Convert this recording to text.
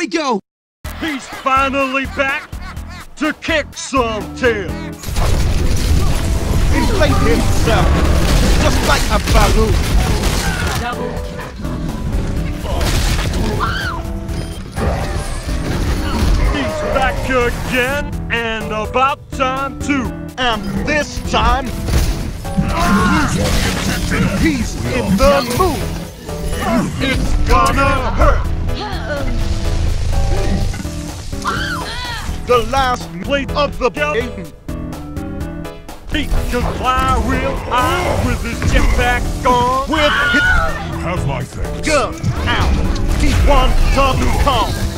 we go! He's finally back to kick some tail. Inflate himself, just like a balloon. He's back again, and about time too. And this time, he's in the mood. It's gonna hurt. The last plate of the game. He can fly real high with his jetpack on. With his Have my thanks. gun out, he won Donkey Kong.